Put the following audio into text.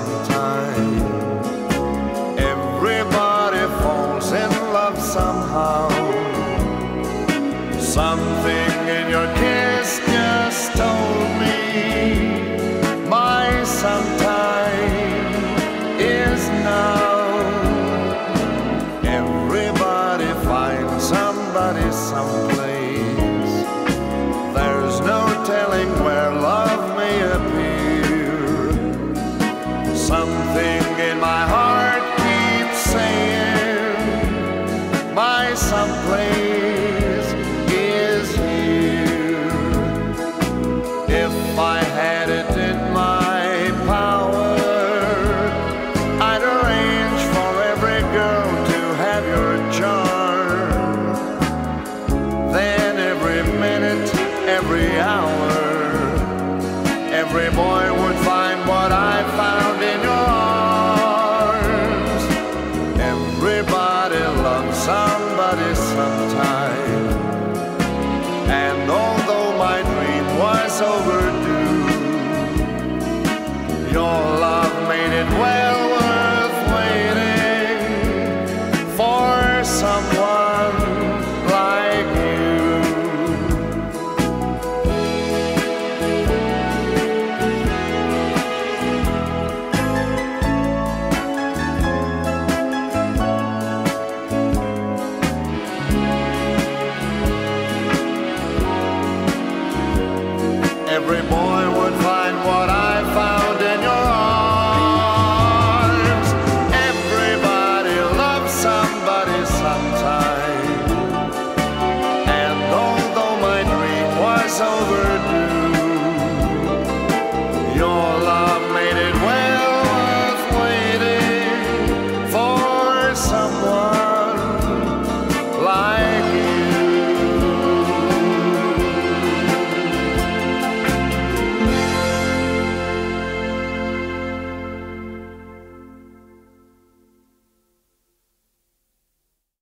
sometime. Everybody falls in love somehow. Something in your kiss just told me my sometime is now. Everybody finds somebody sometime. Something in my heart keeps saying, my someplace is here. If I had it in my power, I'd arrange for every girl to have your charm. Then every minute, every hour, every boy would find what I found in somebody.